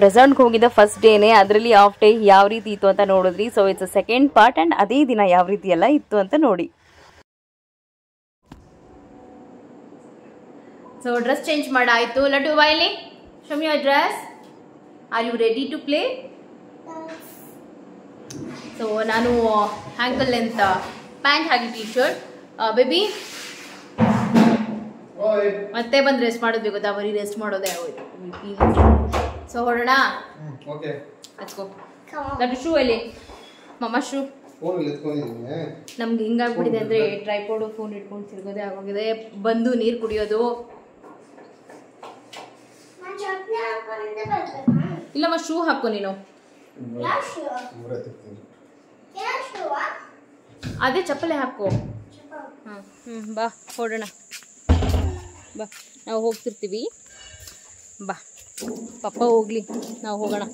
ನಾವು ರೆಸಾರ್ಟ್ಗೆ ಹೋಗಿದ್ದ ಫಸ್ಟ್ ಡೇನೆ ಅದರಲ್ಲಿ ಆಫ್ ಡೇ ಯಾವ ರೀತಿ ಇತ್ತು ಅಂತ ನೋಡಿದ್ರಿ. So it's second part and ಅದೇ ದಿನ ಯಾವ ರೀತಿ ಎಲ್ಲ ಇತ್ತು ಅಂತ ನೋಡಿ. ಸೊ ಡ್ರೆಸ್ ಚೇಂಜ್ ಮಾಡಾಯಿತು. ಲಡ್ಡು ಬಾಯ್ಲಿ? ಶಮ್ your dress are you ready to play so ನಾನು ಹ್ಯಾಂಕಲ್ ಅಂತ ಪ್ಯಾಂಟ್ ಹಾಕಿ ಟಿ ಶರ್ಟ್ ಬೇಬಿ ಮತ್ತೆ ಬಂದು ರೆಸ್ಟ್ ಮಾಡೋದು ಗೊತ್ತಾ? ಬರೀ ರೆಸ್ಟ್ ಮಾಡೋದೇ ಆಗೋಯ್ತು. ಸೊ ಹೊರಡೋಣ ಓಕೆ ಹಚ್ಕೋ ಲಡ್ಡು ಶೂ ಎಲ್ಲಿ? ಮಮ್ಮ ಶೂ ನಮ್ಗೆ ಹಿಂಗಾಗ್ಬಿಟ್ಟಿದೆ ಅಂದರೆ ಟ್ರೈಪೋಡು ಫೋನ್ ಇಟ್ಕೊಂಡು ತಿರ್ಗೋದೇ ಆಗೋಗಿದೆ. ಬಂದು ನೀರು ಕುಡಿಯೋದು. ಇಲ್ಲಮ್ಮ ಶೂ ಹಾಕು ನೀನು. ಅದೇ ಚಪ್ಪಲಿ ಹಾಕು. ಹಾಂ ಹ್ಞೂ ಬಾ ಹೊಡೋಣ. ಬಾ ನಾವು ಹೋಗ್ತಿರ್ತೀವಿ. ಬಾ. ಪಪ್ಪ ಹೋಗ್ಲಿ, ನಾವು ಹೋಗೋಣ.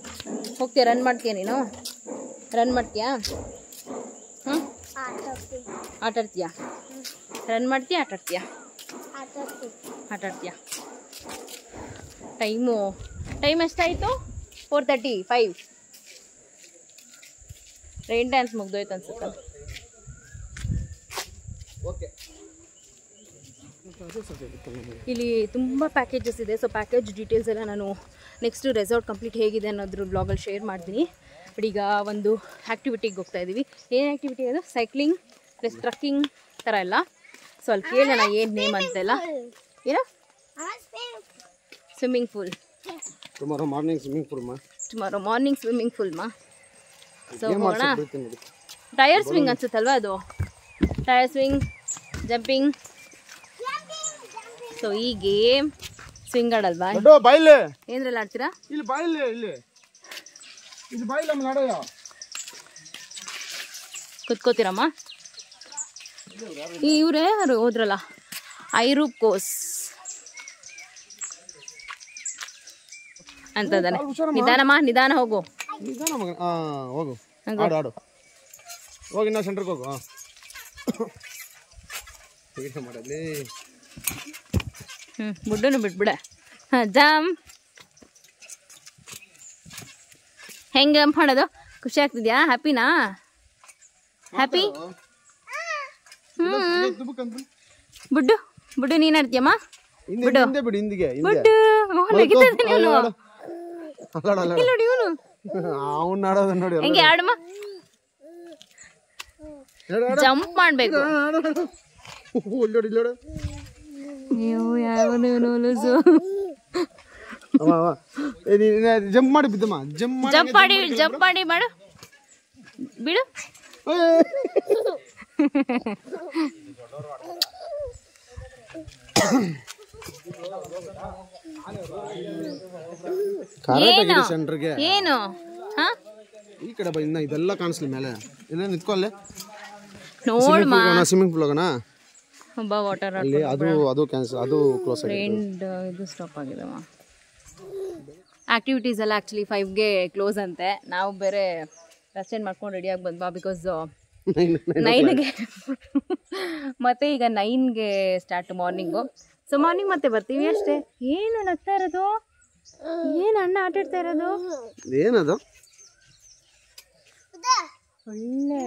ಹೋಗ್ತೀಯ ರನ್ ಮಾಡ್ತೀಯ ನೀನು? ರನ್ ಮಾಡ್ತೀಯಾ? ಹ್ಞೂ ಆಟ ಆಡ್ತೀಯಾ? ರನ್ ಮಾಡ್ತೀಯಾ, ಆಟ ಆಟಾಡ್ತೀಯಾ ಆಟ ಆಡ್ತೀಯಾ? ಟೈಮು ಟೈಮ್ ಎಷ್ಟಾಯಿತು? Four thirty five rain dance ಮುಗ್ದೋಯ್ತು ಅನ್ಸುತ್ತೆ ಓಕೆ ಇಲ್ಲಿ ತುಂಬ ಪ್ಯಾಕೇಜಸ್ ಇದೆ. ಸೊ ಪ್ಯಾಕೇಜ್ ಡೀಟೇಲ್ಸ್ ಎಲ್ಲ ನಾನು ನೆಕ್ಸ್ಟ್ ರೆಸಾರ್ಟ್ ಕಂಪ್ಲೀಟ್ ಹೇಗಿದೆ ಅನ್ನೋದ್ರ ಬ್ಲಾಗಲ್ಲಿ ಶೇರ್ ಮಾಡ್ತೀನಿ. ಬಟ್ ಈಗ ಒಂದು ಆ್ಯಕ್ಟಿವಿಟಿಗೆ ಹೋಗ್ತಾ ಇದ್ದೀವಿ ಏನು ಆ್ಯಕ್ಟಿವಿಟಿ ಅದು? ಸೈಕ್ಲಿಂಗ್ ಪ್ಲಸ್ ಟ್ರಕ್ಕಿಂಗ್ ಥರ ಎಲ್ಲ. ಸೊ ಅಲ್ಲಿ ಕೇಳೋಣ ಏನು ನೇಮ್ ಅಂತೆಲ್ಲ ಏನೋ? Swimming pool tomorrow morning swimming pool ಮಾ? ಟುಮಾರೋ ಮಾರ್ನಿಂಗ್ ಸ್ವಿಮ್ಮಿಂಗ್ ಪೂಲ್ ಮಾ. ಸೊ ಹೋಗೋಣ. ಟೈರ್ ಸ್ವಿಂಗ್ ಅನ್ಸುತ್ತಲ್ವಾ ಅದು? ಟೈರ್ ಸ್ವಿಂಗ್ ಜಂಪಿಂಗ್ ಸೊ ಈ ಗೇಮ್ ಸ್ವಿಂಗ್ ಆಡಲ್ವಾ? ಬಾಯಿಲೆ. ಏನ್ರಲ್ಲಿ ಆಡ್ತೀರಾ? ಇಲ್ಲಿ ಬಾಯಿಲೆ ಇಲ್ಲಿ. ಇಲ್ಲಿ ಬಾಯಿಲೆ ನಮ್ಮ ನಾಡಯ್ಯ ಕುತ್ಕೋತೀರಮ್ಮ? ಇವರೇ ಯಾರು ಹೋದ್ರಲ್ಲ? ಐರೂಪ್ ಕೋಸ್ ಅಂತದಾನೆ ನಿಧಾನಮ್ಮ ನಿಧಾನ ಹೋಗು. ನಿಧಾನ ಮಗ ಹೋಗು. ಆಡು ಆಡು. ಹೋಗಿ ಇನ್ನೂ ಸೆಂಟ್ರಿಗೆ ಹೋಗು ಹಾಂ ಮಾಡಲಿ ಹ್ಞೂ ಬುಡ್ಡನು ಬಿಟ್ಬಿಡ. ಹಾಂ ಜಾಮ್. ಹೆಂಗೆ ಮಾಡೋದು? ಖುಷಿ ಆಗ್ತಿದ್ಯಾ? ಹ್ಯಾಪಿನಾ? ಹ್ಯಾಪಿ? ಬುಡ್ಡು. ಬುಡ್ಡು ನೀನು ಆಡ್ತೀಯಮ್ಮ? ಬುಡ್ಡು. ನೋಡಿ ಇವನು. ಹೆಂಗೆ ಆಡಮ್ಮ? ಆಡು, ಜಂಪ್ ಮಾಡಬೇಕು. ಅವ ಜಂಪ್ ಮಾಡಿ ಬಿದ್ದಮ್ಮ. ಜಂಪ್ ಮಾಡಿ ಜಂಪ್ ಮಾಡಿ ಜಂಪ್ ಮಾಡಿ ಮಾಡು. ಬಿಡು. ಏನು? ಏನು? ಹಾ? ಈ ಕಡೆ ಬಾ ಇನ್ನ ಇದೆಲ್ಲ ಕಾಣಿಸ್ಲಿ ಮೇಲೆ. ಇದೇ ನಿಂತ್ಕೊಳ್ಳೆ ಸ್ವಿಮ್ಮಿಂಗ್ ಪೂಲ್ ಹೋಗೋಣ. ಒಬ್ಬ ವಾಟರ್ ಅಲ್ಲಿ ಅದು ಅದು ಕ್ಯಾನ್ಸಲ್ ಅದು ಕ್ಲೋಸ್ ಟ್ರೆಂಡ್ ಇದು ಸ್ಟಾಪ್ ಆಗಿದಮ್ಮ ಆಕ್ಟಿವಿಟೀಸ್ ಎಲ್ಲ ಆ್ಯಕ್ಚುಲಿ ಫೈವ್ಗೆ ಕ್ಲೋಸ್ ಅಂತೆ. ನಾವು ಬೇರೆ ರೆಸ್ಟ್ ಚೇಂಜ್ ಮಾಡ್ಕೊಂಡು ರೆಡಿಯಾಗಿ ಬಂದ್ವಾ? ಬಿಕಾಸ್ ನೈನ್ಗೆ ಮತ್ತೆ ಈಗ ನೈನ್ಗೆ ಸ್ಟಾರ್ಟ್ ಮಾರ್ನಿಂಗು ಸೊ ಮಾರ್ನಿಂಗ್ ಮತ್ತೆ ಬರ್ತೀವಿ ಅಷ್ಟೇ. ಏನು ನಗ್ತಾ ಇರೋದು? ಏನು ಅಣ್ಣ ಆಟ ಆಡ್ತಾ ಇರೋದು? ಏನದು? ಒಳ್ಳೆ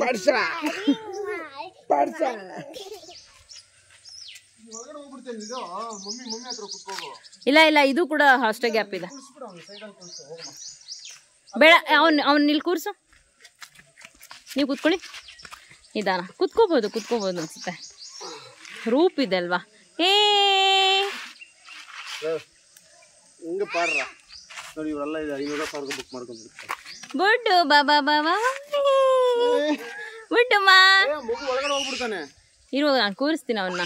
ಇಲ್ಲ ಇಲ್ಲ ಇದು ಕೂಡ ಹಾಸ್ಟೆಲ್ ಗ್ಯಾಪ್ ಇದೆ. ಬೇಡ ಅವ್ನು ಅವ್ನು ಇಲ್ಲಿ ಕೂರ್ಸು. ನೀವು ಕುತ್ಕೊಳ್ಳಿ. ನಿಧಾನ ಕುತ್ಕೋಬೋದು ಕುತ್ಕೋಬೋದು ಅನ್ಸುತ್ತೆ. ರೂಪ್ ಇದೆ ಅಲ್ವಾ? ಏ ಹಿಂಗೆ ಪಾಡ್ರ. ನೋಡಿ ಇವರೆಲ್ಲ ಇದೆ ಐನೂರ ಸಾವಿರ ಬುಕ್ ಮಾಡ್ಕೊಂಡ್ಬಿಡ್ತಾರೆ. ಬುಡ್ಡು ಬಾಬಾ ಬಾಬಾ ಬುಡ್ಡಮ್ಮ ಮಗು ಒಳಗಡೆ ಹೋಗ್ಬಿಡ್ತಾನೆ. ಇರುವಾಗ ನಾನು ಕೂರಿಸ್ತೀನಿ ಅವನ್ನ.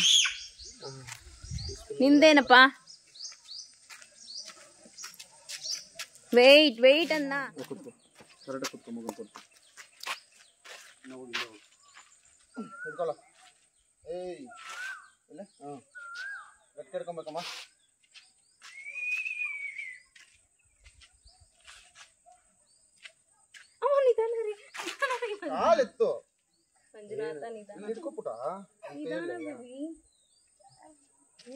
ನಿಂದೇನಪ್ಪ? ವೆಯ್ಟ್ ವೆಯ್ಟ್ ಅನ್ನ ರೀ. ಕಾಲೆತ್ತು ಮಂಜುನಾಥ ನಿಧಾನ. ನಿಧಾನ baby. ಏನ್ ಮಾಡ್ತಾನೆ ಗಟ್ಟಿ ಕೂತ್ಕೊಮ್ಮ ಹ್ಮ್,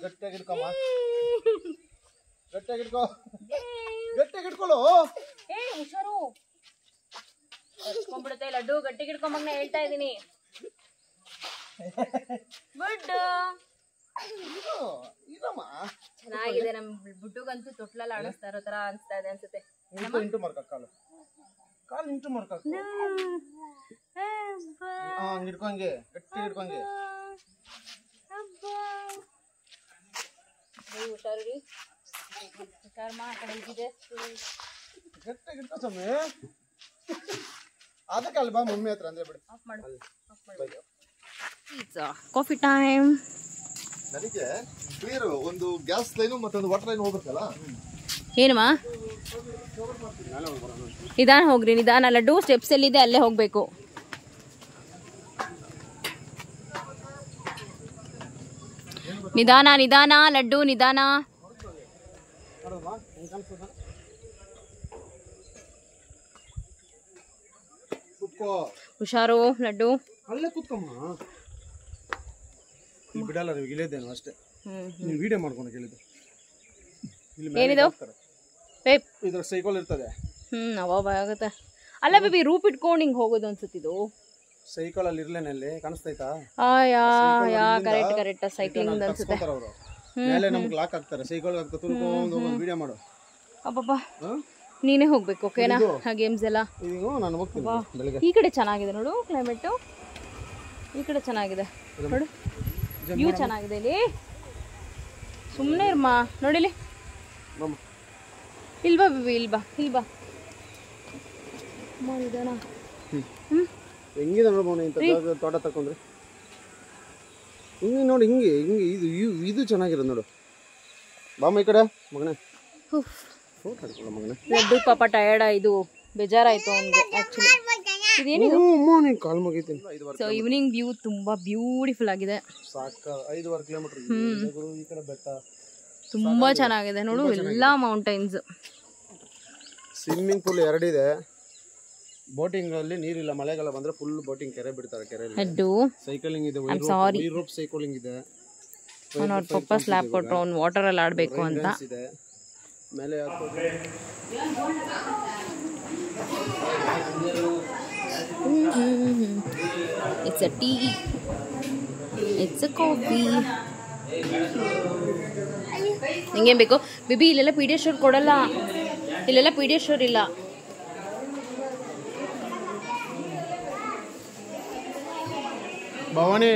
ಗಟ್ಟಿಯಾಗಿ ಹಿಡ್ಕೊಮ್ಮ. ಗಟ್ಟಿಯಾಗಿ ಹಿಡ್ಕೋ. ಗಟ್ಟಿಯಾಗಿ ಹಿಡ್ಕೊಳ್ಳೋ ಏ ಹುಷಾರು. ಕಚ್ಕೊಂಡ್ಬಿಡುತ್ತೆ ಲಡ್ಡು. ಗಟ್ಟಿಗೆ ಹಿಡ್ಕೊಂಬಂಗ್ ಹೇಳ್ತಾ ಇದೀನಿ ಗುಡ್ ಇದು ಇದಮ್ಮ? ಚೆನ್ನಾಗಿದೆ ನಮ್ ಬುಡ್ಡುಗಂತೂ ತೊಟ್ಲಲ್ಲಿ ಆಡಿಸ್ತಾ ಇರೋ ತರ ಅನ್ಸ್ತಾ ಇದೆ ಅನ್ಸುತ್ತೆ. ಇಂಟು ಕಾಲು ನಿಂತು ಮಾಡ್ಕ ಹಂಗೆ ಹಿಡ್ಕೊಂಗೆ ಗಟ್ಟಿ ಹಿಡ್ಕೊಂಗೆ. ಹುಷಾರು ಆ ಕಡೆ ಇದ್ದಿದೆ ಹಿಡ್ಕೋ ಸ್ವಾಮಿ. ಅದಕ್ಕೆ ಅಲ್ಲಿ ಬಾ ಮಮ್ಮಿ ಹತ್ರ ಅಂದ್ರೆ ಬಿಡಿ. ಆಫ್ ಮಾಡು. ಆಫ್ ಮಾಡು. ಕಾಫಿ ಟೈಮ್ ನನಗೆ ಕ್ಲಿಯರ್ ಒಂದು ಗ್ಯಾಸ್ ಲೈನು ಮತ್ತೊಂದು ವಾಟರ್ ಲೈನ್ ಹೋಗುತ್ತಲ್ಲ ಏನಮ್ಮ? ನಿಧಾನ ಹೋಗ್ರಿ ನಿಧಾನ. ಲಡ್ಡು ಸ್ಟೆಪ್ಸ್ ಎಲ್ಲಿದೆ ಅಲ್ಲೇ ಹೋಗ್ಬೇಕು. ನಿಧಾನ ನಿಧಾನ ಲಡ್ಡು ನಿಧಾನ. ಹುಷಾರು ಲಡ್ಡು. ಅಲ್ಲೇ ಬಿಡಲ್ಲ ನೀವು ಇಳಿಯೋದೇನು ಅಷ್ಟೇ. ನೀವು ವಿಡಿಯೋ ಮಾಡ್ಕೊಂಡು ಕೇಳಿದ್ದು. ಏನಿದು? ಬೇಬ್ ಇದ್ರ ಸೈಕಲ್ ಇರ್ತದೆ. ಹ್ಮ್ ಅವ ಆಗುತ್ತೆ. ಅಲ್ಲ ಬೇಬಿ ರೂಪ್ ಇಟ್ಕೊಂಡು ಹಿಂಗ್ ಹೋಗೋದು ಅನ್ಸುತ್ತಿದು ಸೈಕಲ್ ಅಲ್ಲಿ ಇರ್ಲೇನಲ್ಲಿ ಕಾಣಿಸ್ತೈತಾ ಆ yeah yeah correct correct cycling ಅನ್ಸುತ್ತೆ. ಕರ್ಸ್ಕೊಂತಾರ ಅವರು. ಮೇಲೆ ನಮಗೆ ಲಾಕ್ ಆಗ್ತಾರೆ ಸೈಕಲ್ ಹಾಕ್ತಾ ತುಳ್ಕೊಂಡು ಹೋಗೋದು ವಿಡಿಯೋ ಮಾಡು. ಅಬ್ಬಬ್ಬಾ. ಹಾ? ನೀನೇ ಹೋಗ್ಬೇಕು ಓಕೆನಾ? ಆ ಗೇಮ್ಸ್ ಎಲ್ಲ. ಇದು ನಾನು ಹೋಗ್ತೀನಿ ಬೆಳಗ್ಗೆ. ಈ ಕಡೆ ಚೆನ್ನಾಗಿದೆ ನೋಡು ಕ್ಲೈಮೇಟ್ ಈ ಕಡೆ ಚೆನ್ನಾಗಿದೆ. ನೋಡು. ವ್ಯೂ ಚೆನ್ನಾಗಿದೆ ಇಲ್ಲಿ. ಸುಮ್ಮನೆ ಇರ್ಮಾ. ನೋಡಿಲಿ ಇಲ್ಬಾ ಬಿಬಿ ಇಲ್ಬಾ ಇಲ್ಬಾ ನಿಧಾನ ಹ್ಮ್. ಹೆಂಗಿದೆ ನೋಡ್ಬೋದು ಇಂಥ ತೋಟ ತಕೊಂಡ್ರೆ ಹಿಂಗೆ ನೋಡಿ ಹಿಂಗೆ ಹಿಂಗೆ ಇದು ಇದು ಚೆನ್ನಾಗಿರೋದು ನೋಡು. ಬಾಮ ಈ ಕಡೆ ಮಗನೇ. ಲಡ್ಡು ಪಾಪ ಟಯರ್ಡ್ ಇದು ಬೇಜಾರಾಯ್ತು ಅವನಿಗೆ ಆ್ಯಕ್ಚುಲಿ ಇದೇನಿದು? ಕಾಲ್ ಮುಗಿತೀನಿ. ಸೊ ಈವ್ನಿಂಗ್ ವ್ಯೂ ತುಂಬಾ ಬ್ಯೂಟಿಫುಲ್ ಆಗಿದೆ. ಸಾಕ ಐದುವರೆ ಕಿಲೋಮೀಟರ್ ಈ ಕಡೆ ಬೆಟ್ಟ. ತುಂಬಾ ಚೆನ್ನಾಗಿದೆ. ನೋಡು ಎಲ್ಲ ಮೌಂಟೈನ್ಸ್ ಸ್ವಿಮ್ಮಿಂಗ್ ಪೂಲ್ ಎರಡಿದೆ ಬೋಟಿಂಗ್ ಅಲ್ಲಿ ನೀರಿಲ್ಲ ಮಳೆಗಾಲ ಬಂದ್ರೆ ಫುಲ್ ಬೋಟಿಂಗ್ ಕೆರೆ ಬಿಡ್ತಾರೆ ಕೆರೆಯಲ್ಲಿ. ಸೈಕಲಿಂಗ್ ಇದೆ ಸಾರಿ ರೋಪ್ ಸೈಕಲಿಂಗ್ ಇದೆ. ಅವ್ನು ಅವ್ರ ಪಪ್ಪ ಸ್ಲ್ಯಾಬ್ ಕೊಟ್ಟರು ಅವ್ನು ವಾಟರಲ್ಲಿ ಆಡಬೇಕು ಅಂತ. ಮೇಲೆ. It's a tea it's a coffee ನಿಂಗೇನು ಬೇಕು? ಬಿಬಿ ಇಲ್ಲೆಲ್ಲ ಪೀಡಿಯೇಶ್ವರ್ ಕೊಡಲ್ಲ. ಇಲ್ಲೆಲ್ಲ ಪೀಡಿಯೇಶ್ವರ್ ಇಲ್ಲ. ಭವಾನಿ.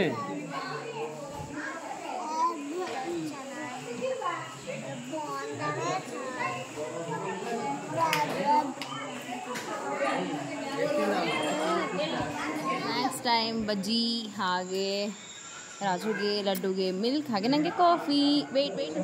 ನೆಕ್ಸ್ಟ್ ಟೈಮ್ ಬಜ್ಜಿ ಹಾಗೆ ರಾಜುಗೆ ಲಡ್ಡುಗೆ ಮಿಲ್ಕ್ ಹಾಗೆ ನನಗೆ ಕಾಫಿ ವೆಯ್ಟ್ ವೆಯ್ಟ್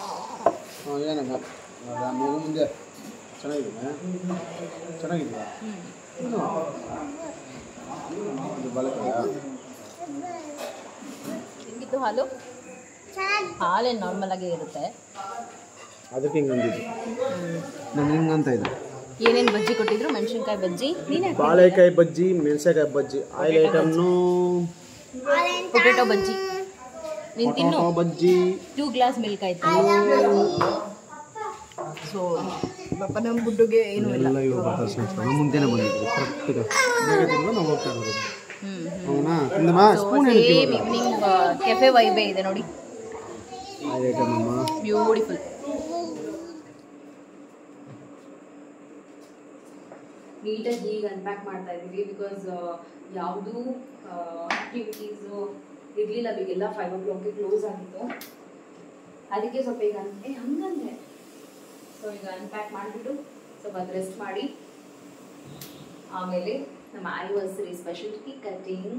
ಹಾಂ ಏನಮ್ಮ ನೋಡು, ಆಮೇಲೆ ಮುಂದೆ ಚೆನ್ನಾಗಿದೆ ಚೆನ್ನಾಗಿದೆಯಾ ಇದು ಬಾಳೆಕಾಯ ಹೆಂಗಿತ್ತು ಹಾಲು? ಹಾಲೇನು ನಾರ್ಮಲ್ ಆಗಿ ಇರುತ್ತೆ. ಅದಕ್ಕೆ ಹಿಂಗೆ ಅಂದಿದ್ದು. ನಾನು ಹಿಂಗೆ ಅಂತ ಇದೆ ಏನೇನು ಬಜ್ಜಿ ಕೊಟ್ಟಿದ್ರು? ಮೆಣಸಿನ್ಕಾಯಿ ಬಜ್ಜಿ? ನೀನೇ ಬಾಳೆಕಾಯಿ ಬಜ್ಜಿ ಮೆಣಸಿನಕಾಯಿ ಬಜ್ಜಿ ಆಯಿಲ್ ಐಟಮ್ನು ಪೊಟೆಟೊ ಬಜ್ಜಿ. ನೀನು ತಿನ್ನು. ಬಜ್ಜಿ. ಟೂ ಗ್ಲಾಸ್ ಮಿಲ್ಕ್ ಆಯ್ತು. ಸೊ ಪಾಪ ನಮ್ಮ ಗುಡ್ಡುಗೆ ಏನು ಇಲ್ಲ. ಮುಂದೆನೇ ಬಂದಿದ್ರು. ಕರೆಕ್ಟ್ಗೆ ಬೇಗ ನಾವು ಹೋಗ್ತಾ ಇರೋದು. ಹ್ಮ್ ಹೌದಾ ತಿಂದಮ್ಮ ಸ್ಪೂನ್ ಸೇಮ್ ಈವ್ನಿಂಗ್ ಕೆಫೆ ವೈಬೇ ಇದೆ ನೋಡಿ. ಆಯಿಲ್ ಐಟಮ್ ಅಮ್ಮ. ಬ್ಯೂಟಿಫುಲ್ ನೀಟಾಗಿ ಈಗ ಅನ್ಪ್ಯಾಕ್ ಮಾಡ್ತಾ ಇದ್ದೀವಿ ಬಿಕಾಸ್ ಯಾವುದೂ ಆಕ್ಟಿವಿಟೀಸು ಇರಲಿಲ್ಲ. ಈಗೆಲ್ಲ ಫೈವ್ ಓ ಕ್ಲಾಕ್ಗೆ ಕ್ಲೋಸ್ ಆಗಿತ್ತು. ಅದಕ್ಕೆ ಸ್ವಲ್ಪ ಈಗ ಏ ಹಂಗಂದ್ರೆ. ಸೊ ಈಗ ಅನ್ಪ್ಯಾಕ್ ಮಾಡಿಬಿಟ್ಟು ಸ್ವಲ್ಪ ರೆಸ್ಟ್ ಮಾಡಿ ಆಮೇಲೆ ನಮ್ಮ ಆನಿವರ್ಸರಿ ಸ್ಪೆಷಲ್ ಕೇಕ್ ಕಟಿಂಗ್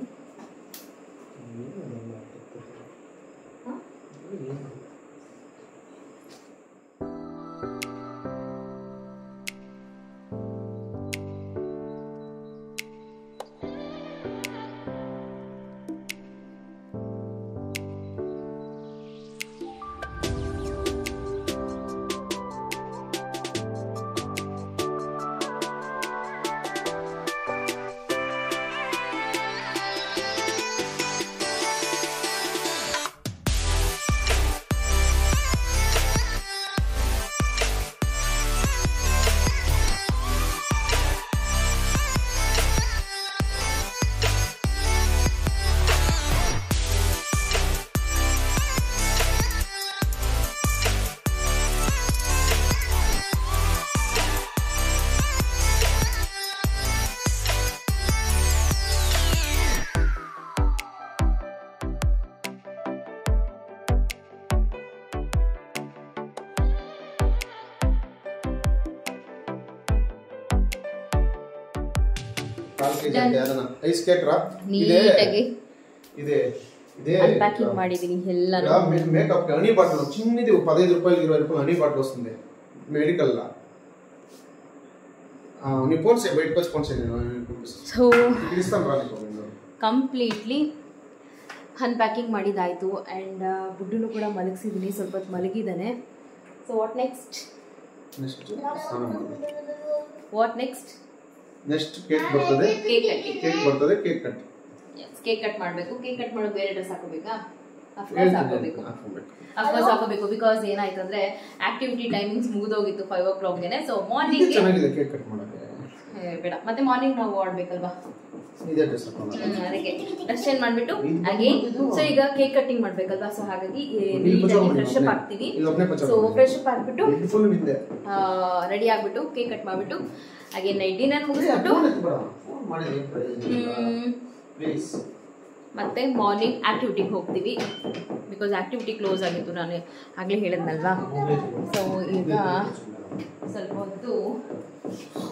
ಕಾಲು ಕೆ ಜಿ ಅದನ್ನ ಐಸ್ ಕೇಟ್ರಾ ಇದೆ ನೀಟಾಗಿ ಇದೆ ಇದೆ ಪ್ಯಾಕಿಂಗ್ ಮಾಡಿದೀನಿ ಎಲ್ಲ ಮೇಕಪ್ ಹನಿ ಬಾಟಲ್ చిన్నది 15 రూపాయలు 20 రూపాయలు హనీ బాటిల్ వస్తుంది మెడికల్ లా నీ ఫోన్ సే బయట పోయి ఫోన్ సే సో ఇస్తాం రా ಕಂಪ್ಲೀಟ್ಲಿ ಅನ್ಪ್ಯಾಕಿಂಗ್ ಮಾಡಿದ್ದಾಯಿತು ಆ್ಯಂಡ್ ಗುಡ್ಡನ್ನು ಕೂಡ ಮಲಗಿಸಿದ್ದೀನಿ ಸ್ವಲ್ಪ ಹೊತ್ತು ಮಲಗಿದ್ದಾನೆ so what next what next next cake ಬರ್ತದೆ. ಕೇಕ್ ಕಟ್ ಕೇಕ್ ಬರ್ತದೆ ಕೇಕ್ ಕಟ್ ಕೇಕ್ ಕಟ್ ಮಾಡಬೇಕು. ಕೇಕ್ ಕಟ್ ಮಾಡೋದು ಬೇರೆ ಡ್ರೆಸ್ ಹಾಕೋಬೇಕಾ? ಅಫ್ಕೋರ್ಸ್ ಹಾಕೋಬೇಕು. ಅಫ್ಕೋರ್ಸ್ ಹಾಕೋಬೇಕು. ಬಿಕಾಸ್ ಏನಾಯ್ತು ಅಂದ್ರೆ ಆಕ್ಟಿವಿಟಿ ಟೈಮಿಂಗ್ಸ್ ಮುಗಿದೋಗಿತ್ತು ಫೈವ್ ಓ ಕ್ಲಾಕ್ಗೆ ಸೊ ಮಾರ್ನಿಂಗ್ ಚೆನ್ನಾಗಿದೆ ಕೇಕ್ ಕಟ್ ಮಾಡೋಕೆ ಬೇಡ. ಮತ್ತೆ ಮಾರ್ನಿಂಗ್ ನಾವು ಆಡ್ಬೇಕಲ್ವಾ? ಅದಕ್ಕೆ. ಡ್ರೆಸ್ ಏನ್ ಮಾಡ್ಬಿಟ್ಟು? ಹಾಗೆ. ಸೊ ಈಗ ಕೇಕ್ ಕಟಿಂಗ್ ಮಾಡ್ಬೇಕಲ್ವಾ? ಸೊ ಹಾಗಾಗಿ ಫ್ರೆಶ್ ಅಪ್ ಆಗ್ತೀವಿ ಸೊ ಫ್ರೆಶ್ ಅಪ್ ಆಗ್ಬಿಟ್ಟು ರೆಡಿ ಆಗ್ಬಿಟ್ಟು ಕೇಕ್ ಕಟ್ ಮಾಡ್ಬಿಟ್ಟು ಹಾಗೆ ನೈಟ್ ನಾನು ಮುಗಿಸ್ಬಿಟ್ಟು ಮತ್ತೆ ಮಾರ್ನಿಂಗ್ ಆಕ್ಟಿವಿಟಿಗೆ ಹೋಗ್ತೀವಿ. ಬಿಕಾಸ್ ಆಕ್ಟಿವಿಟಿ ಕ್ಲೋಸ್ ಆಗಿತ್ತು ನಾನು ಆಗಲೇ ಹೇಳಿದ್ನಲ್ವಾ? ಸೊ ಈಗ ಸ್ವಲ್ಪ ಹೊತ್ತು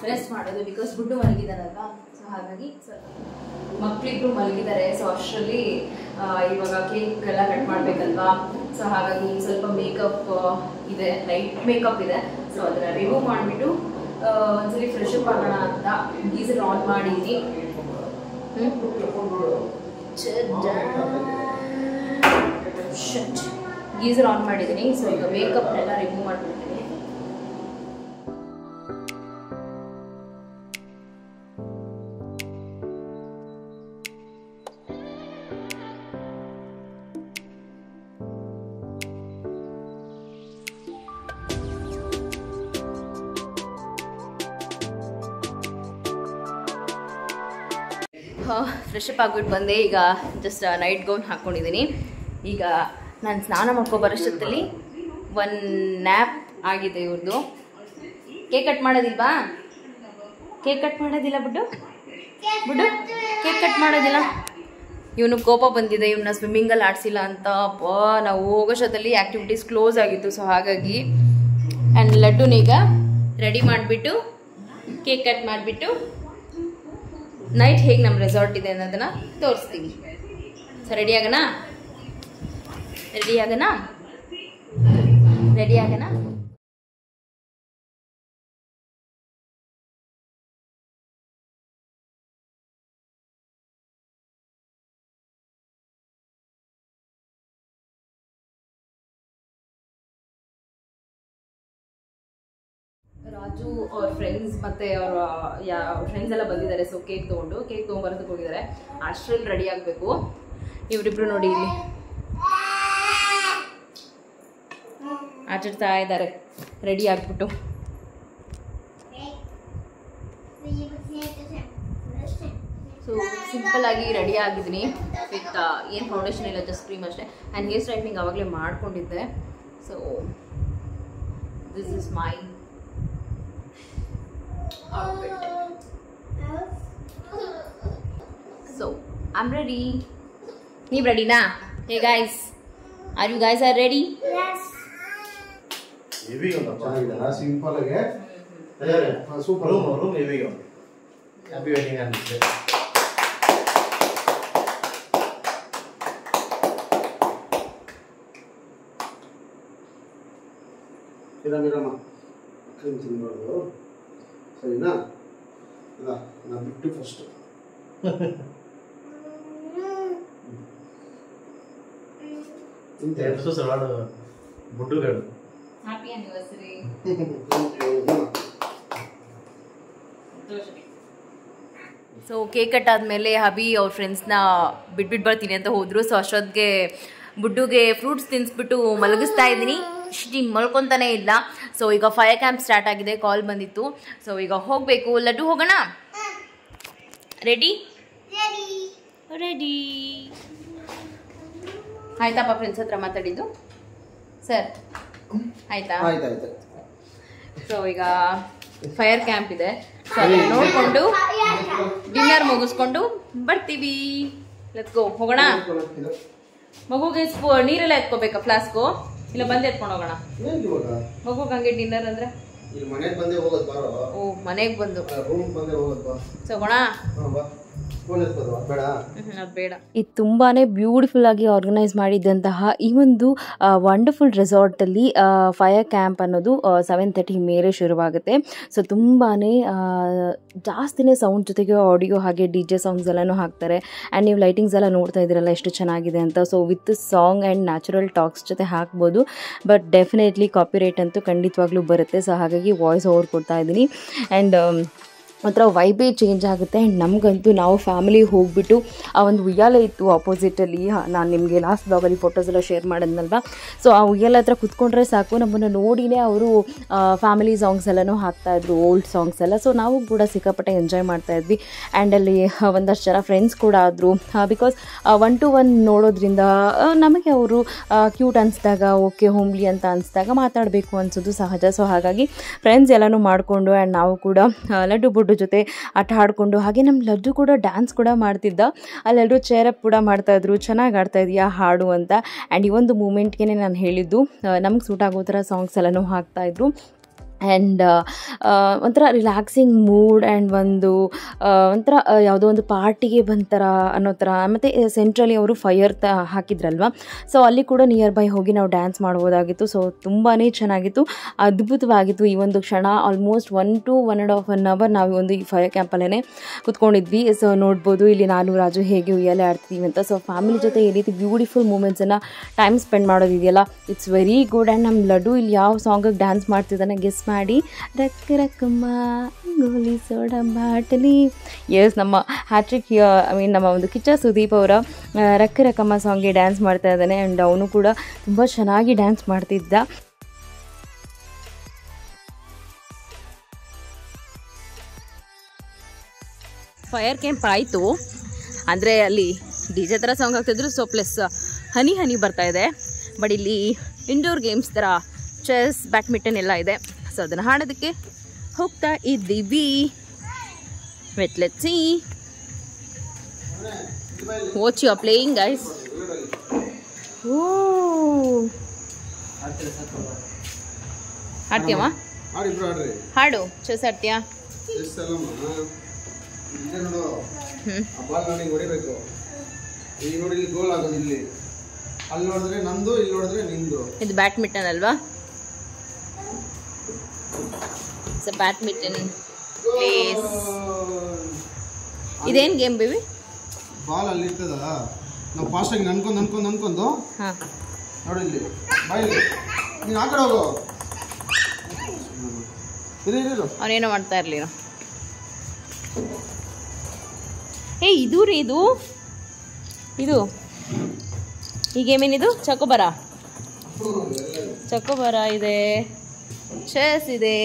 ರೆಸ್ಟ್ ಮಾಡೋದು ಬಿಕಾಸ್ ಗುಡ್ಡು ಮಲಗಿದಾರಲ್ವಾ ಸೊ ಹಾಗಾಗಿ ಮಕ್ಕಳಿಬ್ರು ಮಲಗಿದ್ದಾರೆ. ಸೊ ಅಷ್ಟರಲ್ಲಿ ಇವಾಗ ಕೇಕ್ ಎಲ್ಲ ಕಟ್ ಮಾಡಬೇಕಲ್ವಾ? ಸೊ ಹಾಗಾಗಿ ಸ್ವಲ್ಪ ಮೇಕಪ್ ಇದೆ. ಲೈಟ್ ಮೇಕಪ್ ಇದೆ. ಸೊ ಅದನ್ನ ರಿಮೂವ್ ಮಾಡಿಬಿಟ್ಟು ಒಂದ್ಸಲಿ ಫ್ರೆಶ್ ಅಪ್ ಆಗೋಣ ಅಂತ ಗೀಸರ್ ಆನ್ ಮಾಡಿದ್ದೀನಿ ಗೀಸರ್ ಆನ್ ಮಾಡಿದ್ದೀನಿ. ಸೊ ಈಗ ಮೇಕಪ್ನೆಲ್ಲ ರಿಮೂವ್ ಮಾಡ್ಬಿಡ್ತೀನಿ. ಫ್ರೆಶ್ ಅಪ್ ಆಗ್ಬಿಟ್ಟು ಬಂದೆ. ಈಗ ಜಸ್ಟ್ ನೈಟ್ ಗೌನ್ ಹಾಕ್ಕೊಂಡಿದ್ದೀನಿ ಈಗ ನಾನು ಸ್ನಾನ ಮಾಡ್ಕೊ ಬರೋಷ್ಟೊತ್ತಲ್ಲಿ ಒನ್ ನ್ಯಾಪ್ ಆಗಿದೆ ಇವ್ರದ್ದು ಕೇಕ್ ಕಟ್ ಮಾಡೋದಿಲ್ವಾ? ಕೇಕ್ ಕಟ್ ಮಾಡೋದಿಲ್ಲ ಬಿಡು. ಬಿಡು. ಕೇಕ್ ಕಟ್ ಮಾಡೋದಿಲ್ಲ. ಇವನು ಕೋಪ ಬಂದಿದೆ. ಇವನ್ನ ಸ್ವಿಮ್ಮಿಂಗಲ್ಲಿ ಆಡಿಸಿಲ್ಲ ಅಂತ. ಅಪ್ಪ ನಾವು ಹೋಗೋಷ್ಟೊತ್ತಲ್ಲಿ ಆ್ಯಕ್ಟಿವಿಟೀಸ್ ಕ್ಲೋಸ್ ಆಗಿತ್ತು. ಸೊ ಹಾಗಾಗಿ ಆ್ಯಂಡ್ ಲಡ್ಡುನೀಗ ರೆಡಿ ಮಾಡಿಬಿಟ್ಟು ಕೇಕ್ ಕಟ್ ಮಾಡಿಬಿಟ್ಟು ನೈಟ್ ಹೇಗೆ ನಮ್ಮ ರೆಸಾರ್ಟ್ ಇದೆ ಅನ್ನೋದನ್ನ ತೋರಿಸ್ತೀವಿ. ಸರ್ ರೆಡಿ ಆಗೋಣ ರೆಡಿ ರೆಡಿ ಆಗೋಣ ಫ್ರೆಂಡ್ಸ್ ಮತ್ತೆ ಅವ್ರ ಫ್ರೆಂಡ್ಸ್ ಎಲ್ಲ ಬಂದಿದ್ದಾರೆ. ಸೊ ಕೇಕ್ ತೊಗೊಂಡು ಕೇಕ್ ತೊಗೊಂಬರೋದಕ್ಕೆ ಹೋಗಿದ್ದಾರೆ. ಅಷ್ಟ್ರಲ್ಲಿ ರೆಡಿ ಆಗಬೇಕು. ಇವರಿಬ್ರು ನೋಡಿ ಇಲ್ಲಿ. ಆಟಾಡ್ತಾ ಇದ್ದಾರೆ. ರೆಡಿ ಆಗ್ಬಿಟ್ಟು. ಸೊ ಸಿಂಪಲ್ ಆಗಿ ರೆಡಿ ಆಗಿದ್ದೀನಿ. ವಿತ್ ಏನು ಫೌಂಡೇಶನ್ ಇಲ್ಲ ಜಸ್ಟ್ ಕ್ರೀಮ್ ಅಷ್ಟೇ. ಆ್ಯಂಡ್ ಹೇರ್ ಸ್ಟ್ರೈಟ್ನಿಂಗ್ ಆವಾಗಲೇ ಮಾಡ್ಕೊಂಡಿದ್ದೆ. So this is my outfit. So, I'm ready. ನೀವು ರೆಡಿನಾ hey guys are you guys are ready heavy ಉಂಟಪ್ಪ ಚೆನ್ನಾಗಿದೆ ಸಿಂಪಲ್ ಆಗಿ ಸೂಪರ್ ರೂಮ್ ರೂಮ್ ಹೆವಿಗೆ ಉಂಟು ಹ್ಯಾಪಿ ವೆಡ್ಡಿಂಗ್ ಅನ್ಸುತ್ತೆ ಇರಮಿರಮ್ಮ ಕ್ರೀಮ್ ತಿನ್ಬಾರ್ದು ಸರಿನಾ? ಅಲ್ಲ ನಾ ಬಿಟ್ಟು ಫಸ್ಟ್ ತಿಂತೆ ಎರಡು salad ಬುಡ್ಡುಗಳು happy anniversary so cake cut ಆದಮೇಲೆ ಹಬಿ ಅವ್ರ ಫ್ರೆಂಡ್ಸ್ನ ಬಿಟ್ಬಿಟ್ಟು ಬರ್ತೀನಿ ಅಂತ ಹೋದರು. ಸೊ ಅಷ್ಟೊತ್ತಿಗೆ ಬುಡ್ಡುಗೆ ಫ್ರೂಟ್ಸ್ ತಿನ್ನಿಸ್ಬಿಟ್ಟು ಮಲಗಿಸ್ತಾ ಇದ್ದೀನಿ. ಶ್ರೀ ಮಲ್ಕೊತಾನೆ ಇಲ್ಲ. ಸೊ ಈಗ ಫೈರ್ ಕ್ಯಾಂಪ್ ಸ್ಟಾರ್ಟ್ ಆಗಿದೆ ಕಾಲ್ ಬಂದಿತ್ತು. ಸೊ ಈಗ ಹೋಗಬೇಕು. ಲಡ್ಡು ಹೋಗೋಣ? ರೆಡಿ ರೆಡಿ ಆಯ್ತಪ್ಪ ಫ್ರೆಂಡ್ಸ್ ಹತ್ರ ಮಾತಾಡಿದ್ದು? ಸರ್ ಆಯ್ತಾ? ಸೊ ಈಗ ಫೈರ್ ಕ್ಯಾಂಪ್ ಇದೆ. ಸೊ ಅದನ್ನ ನೋಡ್ಕೊಂಡು ಡಿನ್ನರ್ ಮುಗಿಸ್ಕೊಂಡು ಬರ್ತೀವಿ. ಲೆಟ್ಸ್ ಗೋ ಹೋಗೋಣ? ಮಗುಗೆ ನೀರಲ್ಲ ನೀರೆಲ್ಲ ಎತ್ಕೋಬೇಕಾ ಫ್ಲಾಸ್ಕು ಇಲ್ಲ ಬಂದು ಎತ್ಕೊಂಡು ಹೋಗೋಣ. ಮಗುಗೆ ಹಂಗೆ ಡಿನ್ನರ್ ಅಂದ್ರೆ? ಮನೆಗೆ ಬಂದೇ ಹೋಗೋದು ಬಾರೋ? ಓ ಮನೆಗೆ ಬಂದು. ರೂಮ್ ಬಂದೇ ಹೋಗೋದು ಬಾ. ತಗೋಣ ಇದು ತುಂಬಾನೇ ಬ್ಯೂಟಿಫುಲ್ ಆಗಿ ಆರ್ಗನೈಸ್ ಮಾಡಿದಂತಹ ಈ ಒಂದು ವಂಡರ್ಫುಲ್ ರೆಸಾರ್ಟಲ್ಲಿ ಫೈರ್ ಕ್ಯಾಂಪ್ ಅನ್ನೋದು ಸೆವೆನ್ ತರ್ಟಿ ಮೇಲೆ ಶುರುವಾಗುತ್ತೆ. ಸೊ ತುಂಬಾನೇ ಜಾಸ್ತಿನೇ ಸೌಂಡ್ ಜೊತೆಗೆ ಆಡಿಯೋ ಹಾಗೆ ಡಿ ಜೆ ಸಾಂಗ್ಸ್ ಎಲ್ಲನೂ ಹಾಕ್ತಾರೆ. ಆ್ಯಂಡ್ ನೀವು ಲೈಟಿಂಗ್ಸ್ ಎಲ್ಲ ನೋಡ್ತಾ ಇದ್ದೀರಲ್ಲ ಎಷ್ಟು ಚೆನ್ನಾಗಿದೆ ಅಂತ. So with song and natural talks ಜೊತೆ ಹಾಕ್ಬೋದು. ಬಟ್ ಡೆಫಿನೆಟ್ಲಿ ಕಾಪಿರೈಟ್ ಅಂತೂ ಖಂಡಿತವಾಗ್ಲೂ ಬರುತ್ತೆ. ಸೊ ಹಾಗಾಗಿ ವಾಯ್ಸ್ ಓವರ್ ಕೊಡ್ತಾ ಇದ್ದೀನಿ. ಆ್ಯಂಡ್ ಒಂಥರ ವೈಬೇ ಚೇಂಜ್ ಆಗುತ್ತೆ. ಆ್ಯಂಡ್ ನಮಗಂತೂ ನಾವು ಫ್ಯಾಮಿಲಿ ಹೋಗ್ಬಿಟ್ಟು ಆ ಒಂದು ಉಯ್ಯಾಲೆ ಇತ್ತು ಆಪೋಸಿಟಲ್ಲಿ ನಾನು ನಿಮಗೆ ಲಾಸ್ಟ್ ಬ್ಲಾಗಲ್ಲಿ ಫೋಟೋಸ್ ಎಲ್ಲ ಶೇರ್ ಮಾಡಿದ್ನಲ್ವ? ಸೊ ಆ ಉಯ್ಯಾಲ ಹತ್ರ ಕುತ್ಕೊಂಡ್ರೆ ಸಾಕು. ನಮ್ಮನ್ನು ನೋಡಿನೇ ಅವರು ಫ್ಯಾಮಿಲಿ ಸಾಂಗ್ಸ್ ಎಲ್ಲನೂ ಹಾಕ್ತಾಯಿದ್ರು ಓಲ್ಡ್ ಸಾಂಗ್ಸ್ ಎಲ್ಲ. ಸೊ ನಾವು ಕೂಡ ಸಿಕ್ಕಾಪಟ್ಟೆ ಎಂಜಾಯ್ ಮಾಡ್ತಾ ಇದ್ವಿ. ಆ್ಯಂಡ್ ಅಲ್ಲಿ ಒಂದಷ್ಟು ಜನ ಫ್ರೆಂಡ್ಸ್ ಕೂಡ ಆದರು. ಬಿಕಾಸ್ ಒನ್ ಟು ಒನ್ ನೋಡೋದ್ರಿಂದ ನಮಗೆ ಅವರು ಕ್ಯೂಟ್ ಅನಿಸಿದಾಗ ಓಕೆ ಹೋಮ್ಲಿ ಅಂತ ಅನಿಸಿದಾಗ ಮಾತಾಡಬೇಕು ಅನ್ಸೋದು ಸಹಜ. ಸೊ ಹಾಗಾಗಿ ಫ್ರೆಂಡ್ಸ್ ಎಲ್ಲನೂ ಮಾಡಿಕೊಂಡು ಆ್ಯಂಡ್ ನಾವು ಕೂಡ ಲಡ್ಡು ಜೊತೆ ಆಟ ಆಡಿಕೊಂಡು, ಹಾಗೆ ನಮ್ಮ ಲಡ್ಡು ಕೂಡ ಡ್ಯಾನ್ಸ್ ಕೂಡ ಮಾಡ್ತಿದ್ದ. ಅಲ್ಲೆಲ್ಲರೂ ಚೇರಪ್ ಕೂಡ ಮಾಡ್ತಾಯಿದ್ರು ಚೆನ್ನಾಗಿ ಆಡ್ತಾ ಇದೆಯಾ, ಹಾಡು ಅಂತ. ಆ್ಯಂಡ್ ಈ ಒಂದು ಮೂಮೆಂಟ್ಗೆ ನಾನು ಹೇಳಿದ್ದು ನಮ್ಗೆ ಸೂಟ್ ಆಗೋ ಥರ ಸಾಂಗ್ಸ್ ಎಲ್ಲನೂ ಹಾಕ್ತಾಯಿದ್ರು ಆ್ಯಂಡ್ ಒಂಥರ ರಿಲ್ಯಾಕ್ಸಿಂಗ್ ಮೂಡ್ ಆ್ಯಂಡ್ ಒಂದು ಆ, ಒಂಥರ ಯಾವುದೋ ಒಂದು ಪಾರ್ಟಿಗೆ ಬಂತರ ಅನ್ನೋ ಥರ. ಮತ್ತು ಸೆಂಟ್ರಲಿ ಅವರು ಫೈಯರ್ ತ ಹಾಕಿದ್ರಲ್ವ? ಸೊ ಅಲ್ಲಿ ಕೂಡ ನಿಯರ್ ಬೈ ಹೋಗಿ ನಾವು ಡ್ಯಾನ್ಸ್ ಮಾಡ್ಬೋದಾಗಿತ್ತು. ಸೊ ತುಂಬಾ ಚೆನ್ನಾಗಿತ್ತು. ಅದ್ಭುತವಾಗಿತ್ತು. ಈ ಒಂದು ಕ್ಷಣ almost one to one and half one hour ನಾವು ಒಂದು ಈ ಫೈರ್ ಕ್ಯಾಂಪಲ್ಲೇ ಕುತ್ಕೊಂಡಿದ್ವಿ. ಸೊ ನೋಡ್ಬೋದು ಇಲ್ಲಿ ನಾನು ರಾಜು ಹೇಗೆ ಉಯ್ಯಾಲೆ ಆಡ್ತೀವಿ ಅಂತ. ಸೊ ಫ್ಯಾಮಿಲಿ ಜೊತೆ ಈ ರೀತಿ ಬ್ಯೂಟಿಫುಲ್ ಮೂಮೆಂಟ್ಸನ್ನು ಟೈಮ್ ಸ್ಪೆಂಡ್ ಮಾಡೋದಿದೆಯಲ್ಲ? ಇಟ್ಸ್ ವೆರಿ ಗುಡ್ ಆ್ಯಂಡ್ ನಮ್ಮ ಲಡ್ಡು ಇಲ್ಲಿ ಯಾವ ಸಾಂಗಿಗೆ ಡ್ಯಾನ್ಸ್ ಮಾಡ್ತಿದ್ದಾನೆ? ಗೆಸ್ ಮಾಡಿ ರಕ್ ರಕ್ಕಮ್ಮ, ಗೋಲಿ ಸೋಡ ಬಾಟಲಿ. ಎಸ್ ನಮ್ಮ ಹ್ಯಾಟ್ರಿಕ್ ಐ ಮೀನ್ ನಮ್ಮ ಒಂದು ಕಿಚ್ಚ ಸುದೀಪ್ ಅವರ ರಕ್ ರಕ್ಕ ರಕ್ಕಮ್ಮ ಸಾಂಗ್ಗೆ ಡ್ಯಾನ್ಸ್ ಮಾಡ್ತಾ ಇದ್ದಾನೆ ಆ್ಯಂಡ್ ಅವನು ಕೂಡ ತುಂಬ ಚೆನ್ನಾಗಿ ಡ್ಯಾನ್ಸ್ ಮಾಡ್ತಿದ್ದ. ಫೈರ್ ಕ್ಯಾಂಪ್ ಆಯಿತು. ಅಂದರೆ ಅಲ್ಲಿ ಡಿ ಜೆ ಥರ ಸಾಂಗ್ ಆಗ್ತಿದ್ರು ಸೊ ಪ್ಲಸ್ ಹನಿ ಹನಿ ಬರ್ತಾ ಇದೆ. ಬಟ್ ಇಲ್ಲಿ ಇಂಡೋರ್ ಗೇಮ್ಸ್ ಥರ ಚೆಸ್ ಬ್ಯಾಡ್ಮಿಂಟನ್ ಎಲ್ಲ ಇದೆ. ಸೊ ಅದನ್ನು ಹಾಡೋದಕ್ಕೆ ಹೋಗ್ತಾ ಇದ್ದೀವಿ. Wait let see watch you are playing guys oh. ಆಡ್ತೀಯಮ್ಮ ಆಡಿಬ್ರು ಆಡ್ರಿ ಹಾಡು ಚೆಸ್ ಆಡ್ತೀಯಾ ಎಷ್ಟು ಅಲ್ಲಮ್ಮ ಇಲ್ಲೇ ನೋಡು. ಹ್ಞೂ ಆ ಬಾಲ್ ನನಗೆ ಹೊಡಿಬೇಕು. ಈಗ ನೋಡಿ ಇಲ್ಲಿ ಗೋಲ್ ಆಗೋದು ಇಲ್ಲಿ. ಅಲ್ಲಿ ನೋಡಿದ್ರೆ ನಂದು ಇಲ್ಲಿ ನೋಡಿದ್ರೆ ನಿಂದು. ಇದು ಬ್ಯಾಡ್ಮಿಂಟನ್ ಅಲ್ವಾ? ಸೊ ಬ್ಯಾಡ್ಮಿಂಟನ್ ಪ್ಲೇಸ್ ಇದೇನು ಗೇಮ್ ಬೇಬಿ ಬಾಲ್ ಅಲ್ಲಿ ಇರ್ತದ? ನಾವು ಫಾಸ್ಟಾಗಿ ನನ್ಕೊಂಡು ನನ್ಕೊಂಡು ಹಾಂ. ನೋಡಿ ಇಲ್ಲಿ. ಬಾಯಿಲಿ ನೀನು ಆ ಕಡೆ ಹೋಗು. ಅವನೇನೋ ಮಾಡ್ತಾ ಇರಲಿ ಏ ಇದು ರೀ ಇದು? ಇದು? ಈ ಗೇಮ್ ಏನಿದು? ಚಕೋಬರ ಚಕೋಬರ ಇದೆ. ಚೆಸ್ ಇದೆ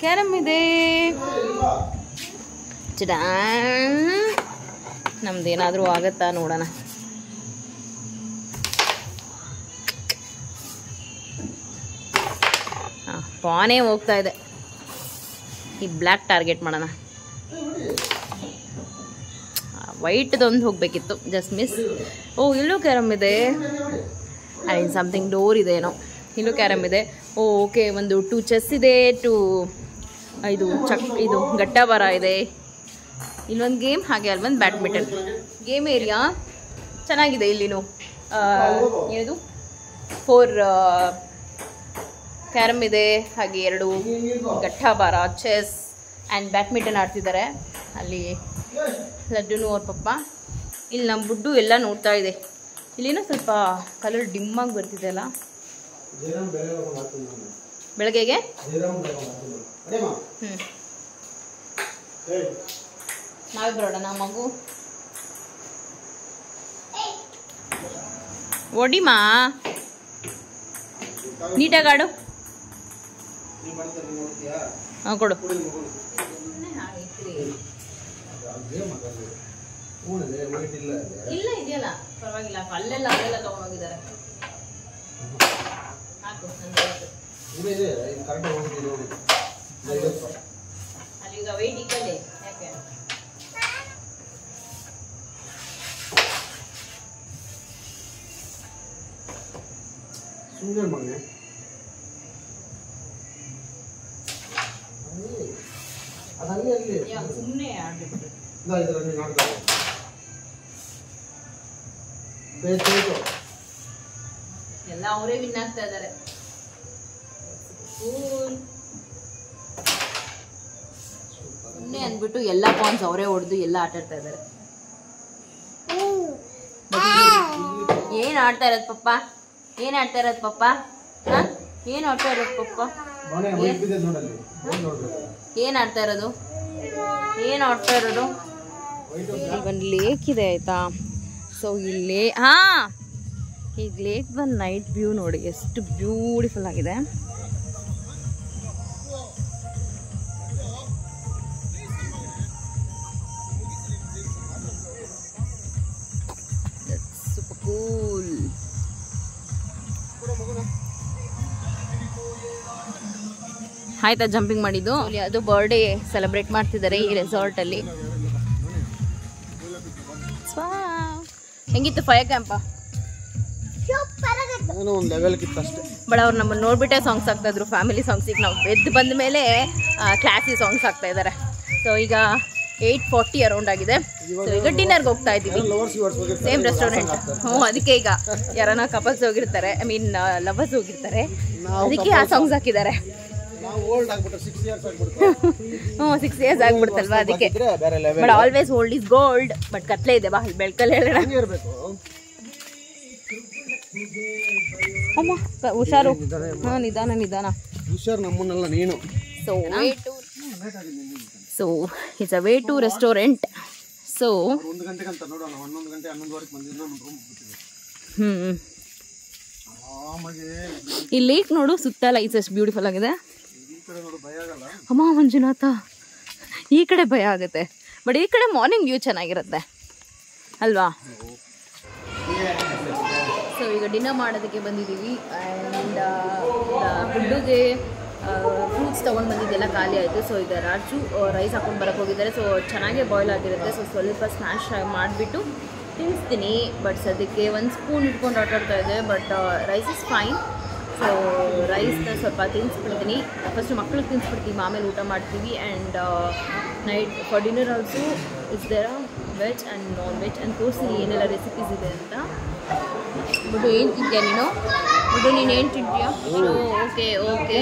ಕ್ಯಾರಮ್ ಇದೆ ಚಡಾನ್ ನಮ್ದೇನಾದರೂ ಆಗತ್ತಾ ನೋಡೋಣ. ಪಾನೇ ಹೋಗ್ತಾ ಇದೆ. ಈ ಬ್ಲ್ಯಾಕ್ ಟಾರ್ಗೆಟ್ ಮಾಡೋಣ. ವೈಟ್ದೊಂದು ಹೋಗಬೇಕಿತ್ತು. ಜಸ್ಟ್ ಮಿಸ್ ಓ, ಇಲ್ಲೂ ಕ್ಯಾರಮ್ ಇದೆ. ಐ ಸಮಥಿಂಗ್ ಡೋರ್ ಇದೆ ಏನೋ. ಇಲ್ಲೂ ಕ್ಯಾರಮ್ ಇದೆ. ಓಕೆ, ಒಂದು ಟೂ ಚೆಸ್ ಇದೆ ಟೂ ಇದು ಚಕ್, ಇದು ಗಟ್ಟಬರ ಇದೆ. ಇಲ್ಲೊಂದು ಗೇಮ್ ಹಾಗೆ ಅಲ್ಲೊಂದು ಬ್ಯಾಡ್ಮಿಂಟನ್ ಗೇಮ್ ಏರಿಯಾ ಚೆನ್ನಾಗಿದೆ ಇಲ್ಲಿನೂ. ಏನದು? ಫೋರ್ ಕ್ಯಾರಮ್ ಇದೆ, ಹಾಗೆ ಎರಡು ಗಟ್ಟಾಬಾರ ಚೆಸ್ ಆ್ಯಂಡ್ ಬ್ಯಾಡ್ಮಿಂಟನ್ ಆಡ್ತಿದ್ದಾರೆ. ಅಲ್ಲಿ ಲಡ್ಡುನು ಅವ್ರ ಪಪ್ಪ. ಇಲ್ಲಿ ನಮ್ಮ ಬುಡ್ಡು ಎಲ್ಲ ನೋಡ್ತಾ ಇದೆ. ಇಲ್ಲಿನೂ ಸ್ವಲ್ಪ ಕಲರ್ ಡಿಮ್ಮಾಗಿ ಬರ್ತಿದೆ ಅಲ್ಲ? ಬೆಳಗ್ಗೆಗೆ? ಹ್ಞೂ ನಾವೇ ಬರೋಣ ಮಗು? ಒಡಿಮಾ ನೀಟಾಗಿ ಆಡು. ಹಾಂ ಕೊಡು. ಇಲ್ಲ. ಇದೆಯಲ್ಲ. ಪರವಾಗಿಲ್ಲ. ಅಲ್ಲೆಲ್ಲ ಅಲ್ಲೆಲ್ಲ ತಗೊಂಡೋಗಿದ್ದಾರೆ. ಹಾಕು ನಂದು ಆಯ್ತು. ಅಲ್ಲಿ ಈಗ ವೆಯ್ಟ್ ಇಕ್ಕಲ್ಲಿ ಯಾಕೆ? ಸುಮ್ಮನೆ ಮಗನೆ. ಅಲ್ಲಿ ಸುಮ್ಮನೆ ಇಂದ ಇದ್ರಲ್ಲಿ ನೋಡ್ತಾ ಬೇರೆ ಎಲ್ಲ ಅವರೇ ವಿನ್ ಆಗ್ತಾ ಇದ್ದಾರೆ. ಸುಮ್ಮನೆ ಅಂದ್ಬಿಟ್ಟು ಎಲ್ಲ ಪಾಯಿಂಟ್ಸ್ ಅವರೇ ಹೊಡೆದು ಎಲ್ಲ ಆಟ ಆಡ್ತಾ ಇದ್ದಾರೆ. ಏನು ಆಡ್ತಾ ಇರೋದು ಪಪ್ಪ? ಏನ್ ಆಡ್ತಾ ಇರೋದು ಪಪ್ಪ? ಹಾಂ? ಏನ್ ಆಡ್ತಾ ಇರೋದು ಪಪ್ಪ? ಏನ್? ಆಡ್ತಾ ಇರೋದು? ಏನು ಆಡ್ತಾ ಇರೋದು? ಒಂದು ಲೇಕ್ ಇದೆ ಆಯ್ತಾ? ಸೊ ಇಲ್ಲಿ ಹಾ! ಈಗ ಲೇಕ್ ಬಂದು ನೈಟ್ ವ್ಯೂ ನೋಡಿ. ಎಷ್ಟು ಬ್ಯೂಟಿಫುಲ್ ಆಗಿದೆ. ಆಯ್ತಾ ಜಂಪಿಂಗ್ ಮಾಡಿದ್ದು? ಅಲ್ಲಿ ಅದು ಬರ್ಡೇ ಸೆಲೆಬ್ರೇಟ್ ಮಾಡ್ತಿದ್ದಾರೆ ಈ ರೆಸಾರ್ಟ್ ಅಲ್ಲಿ. ಹೆಂಗಿತ್ತು ಫೈರ್ ಕ್ಯಾಂಪ ಬಟ್ ಅವ್ರು ನಮ್ಮನ್ನು ನೋಡ್ಬಿಟ್ಟೆ ಸಾಂಗ್ಸ್ ಆಗ್ತಾ ಇದ್ರು ಫ್ಯಾಮಿಲಿ ಈಗ ನಾವು ಎದ್ದು ಬಂದ ಮೇಲೆ ಕ್ಲಾಸಿ ಸಾಂಗ್ಸ್ ಆಗ್ತಾ ಇದ್ದಾರೆ ಸೊ ಈಗ ಏಯ್ಟ್ ಫಾರ್ಟಿ ಅರೌಂಡ್ ಆಗಿದೆ. ಸೊ ಈಗ ಡಿನ್ನರ್ಗೆ ಹೋಗ್ತಾ ಇದ್ದೀವಿ. ಬಗ್ಗೆ ಸೇಮ್ ರೆಸ್ಟೋರೆಂಟ್ ಹ್ಞೂ ಅದಕ್ಕೆ ಈಗ ಯಾರನ್ನ ಕಪಲ್ಸ್ ಹೋಗಿರ್ತಾರೆ. ಐ ಮೀನ್ ಲವರ್ಸ್ ಹೋಗಿರ್ತಾರೆ. ಅದಕ್ಕೆ ಆ ಸಾಂಗ್ಸ್ ಹಾಕಿದ್ದಾರೆ. ಹ್ಞೂ ಸಿಕ್ಸ್ ಇಯರ್ಸ್ ಆಗ್ಬಿಡ್ತಲ್ವಾ ಅದಕ್ಕೆ? But always old is gold but ಕತ್ಲೆ ಇದೆ ಬಾ ಬೆಳ್ಕಲ್ಲಿ ಹೇಳೋಣ. ಅಮ್ಮ ಹುಷಾರು. ಹಾಂ ನಿಧಾನ ನಿಧಾನ. ಹುಷಾರು ನಮ್ಮನ್ನೆಲ್ಲ ನೀನು. So so it's a way to restaurant so ಒಂದು ಗಂಟೆಗೆ ಅಂತ ನೋಡೋಣ. ಹನ್ನೊಂದು ಗಂಟೆ ಹನ್ನೊಂದುವರೆಗೆ ಬಂದಿದ್ದು ನಮ್ಮ ರೂಮ್ ಹ್ಞೂ ಇಲ್ಲಿ ಲೇಕ್ ನೋಡು ಸುತ್ತ ಲೈಟ್ಸ್ ಅಷ್ಟು ಬ್ಯೂಟಿಫುಲ್ ಆಗಿದೆ. ಅಮ್ಮ ಮಂಜುನಾಥ ಈ ಕಡೆ ಭಯ ಆಗುತ್ತೆ. ಬಟ್ ಈ ಕಡೆ ಮಾರ್ನಿಂಗ್ ವ್ಯೂ ಚೆನ್ನಾಗಿರುತ್ತೆ. ಅಲ್ವಾ? ಸೊ ಈಗ ಡಿನ್ನರ್ ಮಾಡೋದಕ್ಕೆ ಬಂದಿದ್ದೀವಿ. ಆ್ಯಂಡ್ ಫುಡ್ಡುಗೆ ಫ್ರೂಟ್ಸ್ ತೊಗೊಂಡು ಬಂದಿದ್ದೆಲ್ಲ ಖಾಲಿ ಆಯಿತು. ಸೊ ಈಗ ರಾಜು ರೈಸ್ ಹಾಕೊಂಡು ಬರೋಕ್ಕೆ ಹೋಗಿದ್ದಾರೆ. ಸೊ ಚೆನ್ನಾಗೇ ಬಾಯ್ಲ್ ಆಗಿರುತ್ತೆ. ಸೊ ಸ್ವಲ್ಪ ಸ್ಮ್ಯಾಶ್ ಮಾಡಿಬಿಟ್ಟು ತಿನ್ನಿಸ್ತೀನಿ ಬಟ್ ಸದ್ಯಕ್ಕೆ ಒಂದು ಸ್ಪೂನ್ ಇಟ್ಕೊಂಡು ಆಟಾಡ್ತಾ ಇದೆ but rice is fine so ರೈಸ್ನ ಸ್ವಲ್ಪ ತಿನ್ನಿಸ್ಬಿಡ್ತೀನಿ ಫಸ್ಟು ಮಕ್ಳಿಗೆ ತಿನ್ನಿಸ್ಬಿಡ್ತೀವಿ ಆಮೇಲೆ ಊಟ ಮಾಡ್ತೀವಿ. And night for dinner also is there veg and non veg and ತೋರಿಸಿ ಏನೆಲ್ಲ ರೆಸಿಪೀಸ್ ಇದೆ ಅಂತ. ಬಿಡು ಏನು ತಿಂತೀಯ ನೀನು? ಬಿಡು ನೀನು ಏನು ತಿಂತೀಯ? Okay okay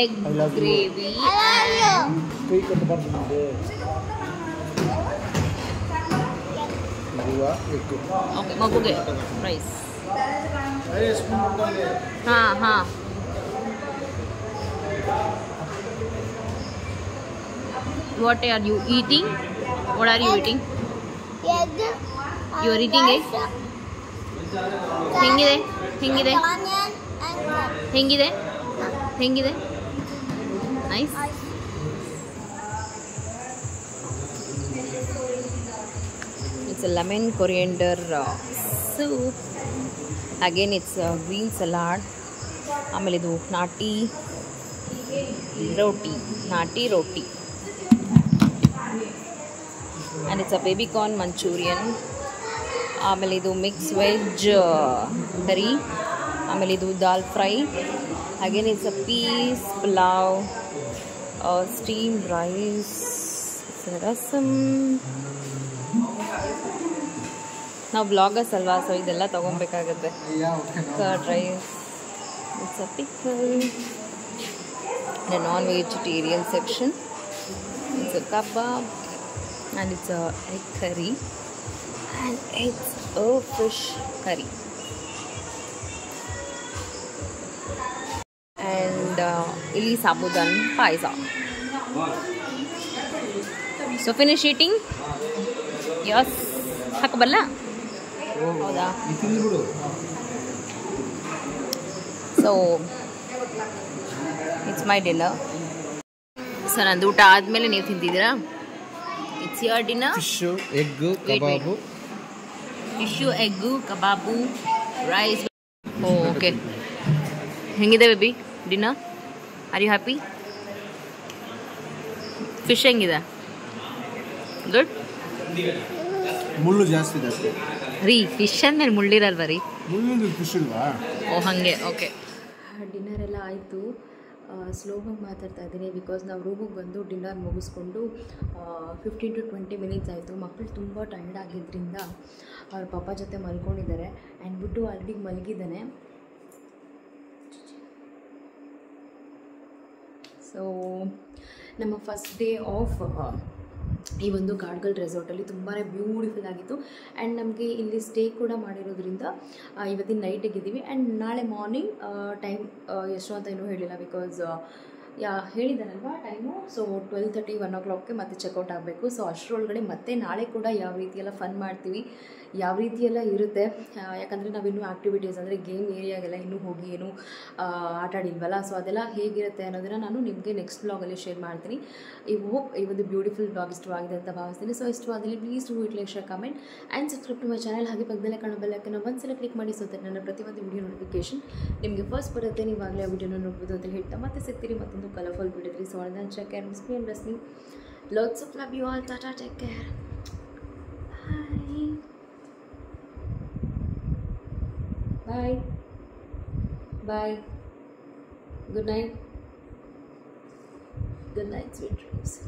egg gravy okay ಮಗುಗೆ ರೈಸ್ ಏ ಸ್ಪೂನ್ ಮುಟ್ಟಲ್ಲಿ ಹಾಂ ಹಾಂ what are you eating what are you eating you are eating egg ಹೆಂಗಿದೆ ಹೆಂಗಿದೆ ಹೆಂಗಿದೆ ಹೆಂಗಿದೆ nice it's a lemon coriander soup again it's green salad ಆಮೇಲೆ ಇದು ನಾಟಿ ರೋಟಿ ನಾಟಿ ರೋಟಿ. And it's a baby corn manchurian ಆಮೇಲೆ ಇದು ಮಿಕ್ಸ್ ವೆಜ್ ಕರಿ ಆಮೇಲೆ ಇದು dal fry again it's a peas pulao steam rice. Rasam ನಾವು ಬ್ಲಾಗಸ್ ಅಲ್ವಾ ಸೊ ಇದೆಲ್ಲ ತೊಗೊಬೇಕಾಗತ್ತೆ non vegetarian section it's a kebab and it's a egg curry and it's a fish curry and ಇಲ್ಲಿ ಸಾಬುದಾನ್ ಪಾಯಸ. So finish eating yes ಹಾಕಬಲ್ಲ ಹೌದಾ? So it's my dinner so ನಂದು ಊಟ ಆದಮೇಲೆ ನೀವು ತಿಂತಿದ್ದೀರಾ? It's your dinner fish egg. Kebab. Fish egg kebab rice okay ಹೆಂಗಿದೆ baby dinner are you happy fish ಹೆಂಗಿದೆ? ಗುಡ್ ಮುಳ್ಳು ಜಾಸ್ತಿ ಇದೆ ರೀ ಫಿಶ್ ಅಂದಮೇಲೆ ಮುಳ್ಳಿರಲ್ವ ರೀ? ಮುಳ್ಳು ಫಿಶ್ ಇಲ್ವಾ? ಓ ಹಾಗೆ ಓಕೆ ಡಿನ್ನರ್ ಎಲ್ಲ ಆಯಿತು. ಸ್ಲೋವಾಗಿ ಮಾತಾಡ್ತಾ ಇದ್ದೀನಿ ಬಿಕಾಸ್ ನಾವು ರೂಮಿಗೆ ಬಂದು ಡಿನ್ನರ್ ಮುಗಿಸ್ಕೊಂಡು ಫಿಫ್ಟೀನ್ ಟು ಟ್ವೆಂಟಿ ಮಿನಿಟ್ಸ್ ಆಯಿತು. ಮಕ್ಕಳು ತುಂಬ ಟೈರ್ಡ್ ಆಗಿದ್ದರಿಂದ ಅವ್ರ ಪಾಪ ಜೊತೆ ಮಲ್ಕೊಂಡಿದ್ದಾರೆ. ಆ್ಯಂಡ್ ಬಿಟ್ಟು ಆಲ್ರೆಡಿ ಮಲಗಿದ್ದಾನೆ. ಸೊ ನಮ್ಮ ಫಸ್ಟ್ ಡೇ ಆಫ್ ಈ ಒಂದು ಗಾಡ್ಗಲ್ ರೆಸಾರ್ಟಲ್ಲಿ ತುಂಬಾ ಬ್ಯೂಟಿಫುಲ್ ಆಗಿತ್ತು. ಆ್ಯಂಡ್ ನಮಗೆ ಇಲ್ಲಿ ಸ್ಟೇ ಕೂಡ ಮಾಡಿರೋದ್ರಿಂದ ಇವತ್ತಿನ ನೈಟಿಗಿದ್ದೀವಿ ಆ್ಯಂಡ್ ನಾಳೆ ಮಾರ್ನಿಂಗ್ ಟೈಮ್ ಎಷ್ಟು ಅಂತ ಏನೂ ಹೇಳಿಲ್ಲ because yeah ಹೇಳಿದ್ದಾರಲ್ವ time? So twelve thirty one ಓ ಕ್ಲಾಕ್ಗೆ ಮತ್ತೆ ಚೆಕ್ಔಟ್ ಆಗಬೇಕು. ಸೊ ಅಷ್ಟರೊಳಗಡೆ ಮತ್ತೆ ನಾಳೆ ಕೂಡ ಯಾವ ರೀತಿಯೆಲ್ಲ ಫನ್ ಮಾಡ್ತೀವಿ, ಯಾವ ರೀತಿಯೆಲ್ಲ ಇರುತ್ತೆ? ಯಾಕಂದರೆ ನಾವಿನ್ನೂ ಆ್ಯಕ್ಟಿವಿಟೀಸ್ ಅಂದರೆ ಗೇಮ್ ಏರಿಯಾಗೆಲ್ಲ ಇನ್ನೂ ಹೋಗಿ ಏನು ಆಟಾಡಿಲ್ವಲ್ಲ ಸೊ ಅದೆಲ್ಲ ಹೇಗಿರುತ್ತೆ ಅನ್ನೋದನ್ನು ನಾನು ನಿಮಗೆ ನೆಕ್ಸ್ಟ್ ಬ್ಲಾಗಲ್ಲಿ ಶೇರ್ ಮಾಡ್ತೀನಿ. ಈ ಹೋಪ್ ಈ ಒಂದು ಬ್ಯೂಟಿಫುಲ್ ಬ್ಲಾಗ್ ಇಷ್ಟವಾಗಿದೆ ಅಂತ ಭಾವಿಸ್ತೀನಿ. ಸೊ ಇಷ್ಟವಾದಲ್ಲಿ please to it like share comment and subscribe to my channel ಹಾಗೆ ಪಕ್ಕದಲ್ಲೇ ಕಾಣೋ ನಾವು ಒಂದ್ಸಲ ಕ್ಲಿಕ್ ಮಾಡಿ ಸೊ ನನ್ನ ಪ್ರತಿಯೊಂದು ವಿಡಿಯೋ ನೋಟಿಫಿಕೇಶನ್ ನಿಮಗೆ ಫಸ್ಟ್ ಬರುತ್ತೆ. ನೀವು ಆಗಲೇ ಆ ವಿಡಿಯೋನ ನೋಡ್ಬೋದು ಅಂತ ಹೇಳ್ತಾ ಮತ್ತೆ ಸಿಗ್ತೀರಿ. ಮತ್ತೊಂದು to colorful, beautifully smaller than check and miss me and bless me. Lots of love you all. Tata, take care. Bye. Bye. Bye. Good night. Good night, sweet dreams.